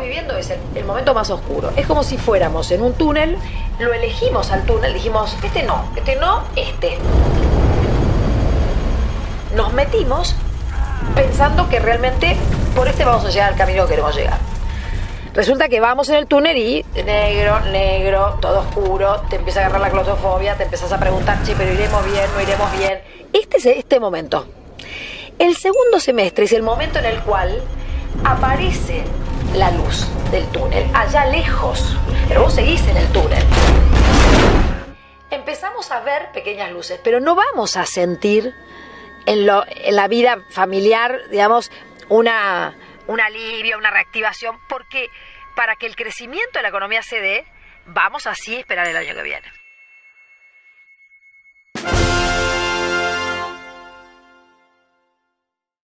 es el, el momento más oscuro. Es como si fuéramos en un túnel, lo elegimos al túnel, dijimos, este no, este no, este. Nos metimos pensando que realmente por este vamos a llegar al camino que queremos llegar. Resulta que vamos en el túnel y negro, negro, todo oscuro, te empieza a agarrar la claustrofobia, te empiezas a preguntar, che, pero iremos bien, no iremos bien. Este es este momento. El segundo semestre es el momento en el cual aparece la luz del túnel, allá lejos, pero vos seguís en el túnel. Empezamos a ver pequeñas luces, pero no vamos a sentir en, lo, en la vida familiar, digamos, una, un alivio, una reactivación, porque para que el crecimiento de la economía se dé, vamos así a esperar el año que viene.